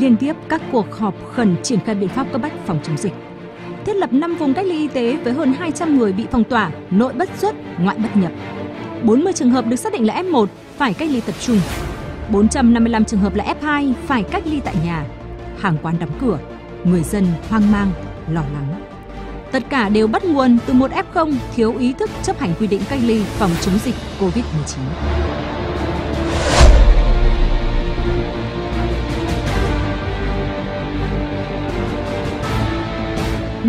liên tiếp các cuộc họp khẩn triển khai biện pháp cấp bách phòng chống dịch. Thiết lập 5 vùng cách ly y tế với hơn 200 người bị phong tỏa, nội bất xuất, ngoại bất nhập. 40 trường hợp được xác định là F1 phải cách ly tập trung. 455 trường hợp là F2 phải cách ly tại nhà. Hàng quán đóng cửa, người dân hoang mang, lo lắng. Tất cả đều bắt nguồn từ một F0 thiếu ý thức chấp hành quy định cách ly phòng chống dịch COVID-19.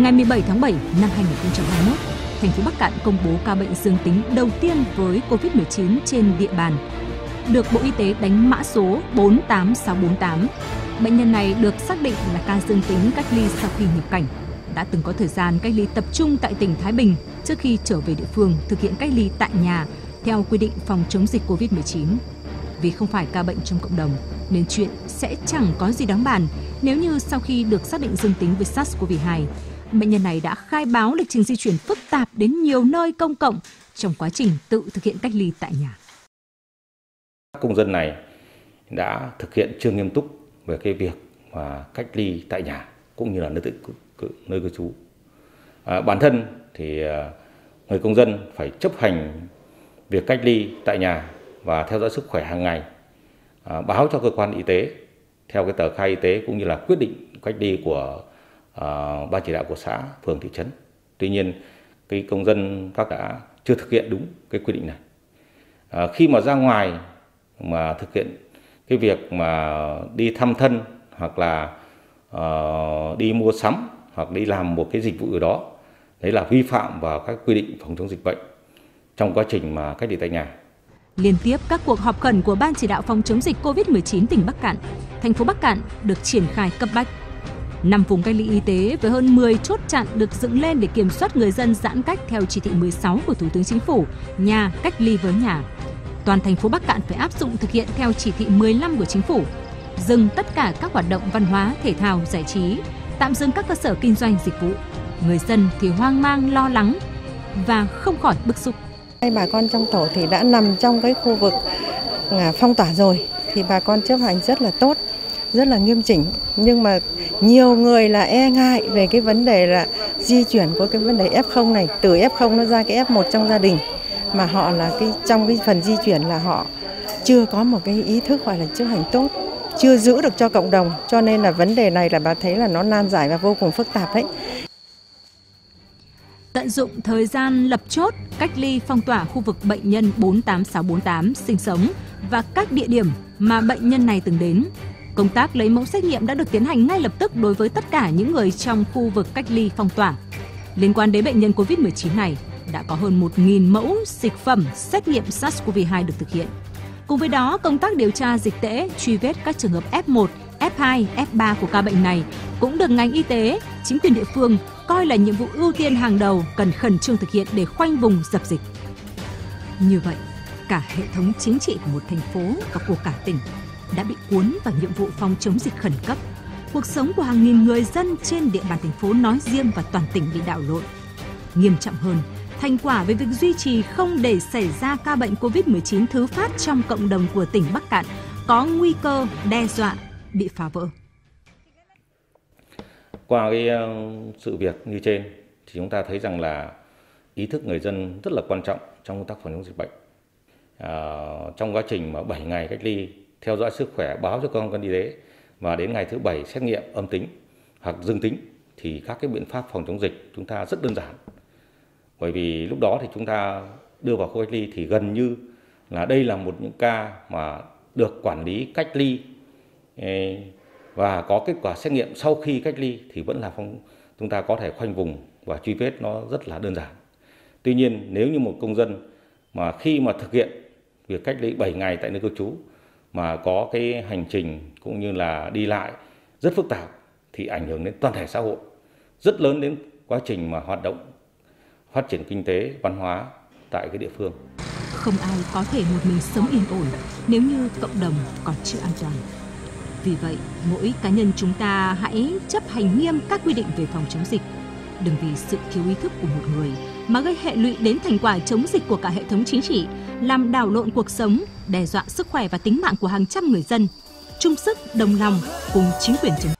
Ngày 17 tháng 7 năm 2021, thành phố Bắc Cạn công bố ca bệnh dương tính đầu tiên với COVID-19 trên địa bàn. Được Bộ Y tế đánh mã số 48648. Bệnh nhân này được xác định là ca dương tính cách ly sau khi nhập cảnh đã từng có thời gian cách ly tập trung tại tỉnh Thái Bình trước khi trở về địa phương thực hiện cách ly tại nhà theo quy định phòng chống dịch COVID-19. Vì không phải ca bệnh trong cộng đồng, nên chuyện sẽ chẳng có gì đáng bàn nếu như sau khi được xác định dương tính với SARS-CoV-2, bệnh nhân này đã khai báo lịch trình di chuyển phức tạp đến nhiều nơi công cộng trong quá trình tự thực hiện cách ly tại nhà. Công dân này đã thực hiện chưa nghiêm túc về cái việc mà cách ly tại nhà cũng như là nơi tự nơi cư trú. À, bản thân thì à, người công dân phải chấp hành việc cách ly tại nhà và theo dõi sức khỏe hàng ngày, à, báo cho cơ quan y tế theo cái tờ khai y tế cũng như là quyết định cách ly của À, ban chỉ đạo của xã, phường, thị trấn. Tuy nhiên, cái công dân các đã chưa thực hiện đúng cái quy định này. À, khi mà ra ngoài mà thực hiện cái việc mà đi thăm thân hoặc là uh, đi mua sắm hoặc đi làm một cái dịch vụ ở đó đấy là vi phạm vào các quy định phòng chống dịch bệnh trong quá trình mà cách ly tại nhà. Liên tiếp các cuộc họp khẩn của Ban chỉ đạo phòng chống dịch COVID-19 tỉnh Bắc Cạn, thành phố Bắc Cạn được triển khai cấp bách. 5 vùng cách ly y tế với hơn 10 chốt chặn được dựng lên để kiểm soát người dân giãn cách theo chỉ thị 16 của Thủ tướng Chính phủ, nhà cách ly với nhà. Toàn thành phố Bắc Cạn phải áp dụng thực hiện theo chỉ thị 15 của Chính phủ, dừng tất cả các hoạt động văn hóa, thể thao, giải trí, tạm dừng các cơ sở kinh doanh dịch vụ. Người dân thì hoang mang lo lắng và không khỏi bức xúc. Hai bà con trong tổ thì đã nằm trong cái khu vực à, phong tỏa rồi thì bà con chấp hành rất là tốt, rất là nghiêm chỉnh. Nhưng mà nhiều người là e ngại về cái vấn đề là di chuyển của cái vấn đề F0 này, từ F0 nó ra cái F1 trong gia đình mà họ là cái trong cái phần di chuyển là họ chưa có một cái ý thức gọi là chấp hành tốt chưa giữ được cho cộng đồng cho nên là vấn đề này là bà thấy là nó nan giải và vô cùng phức tạp đấy. Tận dụng thời gian lập chốt, cách ly phong tỏa khu vực bệnh nhân 48648 sinh sống và các địa điểm mà bệnh nhân này từng đến. Công tác lấy mẫu xét nghiệm đã được tiến hành ngay lập tức đối với tất cả những người trong khu vực cách ly phong tỏa. Liên quan đến bệnh nhân COVID-19 này, đã có hơn 1.000 mẫu dịch phẩm xét nghiệm SARS-CoV-2 được thực hiện. Cùng với đó, công tác điều tra dịch tễ, truy vết các trường hợp F1, F2, F3 của ca bệnh này cũng được ngành y tế, chính quyền địa phương coi là nhiệm vụ ưu tiên hàng đầu cần khẩn trương thực hiện để khoanh vùng dập dịch. Như vậy, cả hệ thống chính trị của một thành phố và của cả tỉnh đã bị cuốn vào nhiệm vụ phòng chống dịch khẩn cấp. Cuộc sống của hàng nghìn người dân trên địa bàn thành phố nói riêng và toàn tỉnh bị đảo lộn. Nghiêm trọng hơn, thành quả về việc duy trì không để xảy ra ca bệnh COVID-19 thứ phát trong cộng đồng của tỉnh Bắc Cạn có nguy cơ đe dọa bị phá vỡ. Qua cái ờ, sự việc như trên thì chúng ta thấy rằng là ý thức người dân rất là quan trọng trong công tác phòng chống dịch bệnh. À, trong quá trình mà 7 ngày cách ly theo dõi sức khỏe, báo cho công an y tế và đến ngày thứ bảy xét nghiệm âm tính hoặc dương tính thì các cái biện pháp phòng chống dịch chúng ta rất đơn giản bởi vì lúc đó thì chúng ta đưa vào khu cách ly thì gần như là đây là một những ca mà được quản lý cách ly và có kết quả xét nghiệm sau khi cách ly thì vẫn là phong, chúng ta có thể khoanh vùng và truy vết nó rất là đơn giản. Tuy nhiên, nếu như một công dân mà khi mà thực hiện việc cách ly 7 ngày tại nơi cư trú mà có cái hành trình cũng như là đi lại rất phức tạp thì ảnh hưởng đến toàn thể xã hội, rất lớn đến quá trình mà hoạt động phát triển kinh tế, văn hóa tại cái địa phương. Không ai có thể một mình sống yên ổn nếu như cộng đồng còn chưa an toàn. Vì vậy, mỗi cá nhân chúng ta hãy chấp hành nghiêm các quy định về phòng chống dịch. Đừng vì sự thiếu ý thức của một người mà gây hệ lụy đến thành quả chống dịch của cả hệ thống chính trị, làm đảo lộn cuộc sống, đe dọa sức khỏe và tính mạng của hàng trăm người dân. chung sức đồng lòng cùng chính quyền chống